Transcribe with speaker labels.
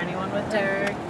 Speaker 1: Anyone with Derek?